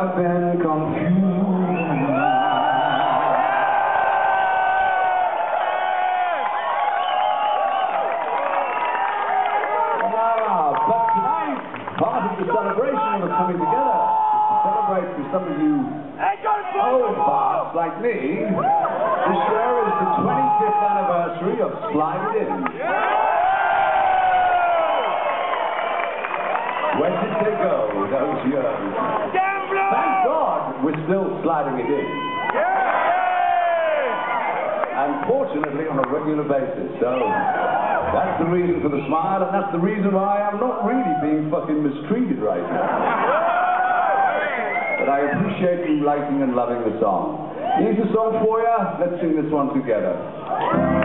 I've been confused. But tonight, part of the celebration of coming together is to celebrate with some of you old farts like me. This year is the 25th anniversary of Slide It In. Where did they go, those years? Thank God we're still sliding it in. And fortunately on a regular basis. So that's the reason for the smile, and that's the reason why I'm not really being fucking mistreated right now. But I appreciate you liking and loving the song. Here's a song for you. Let's sing this one together.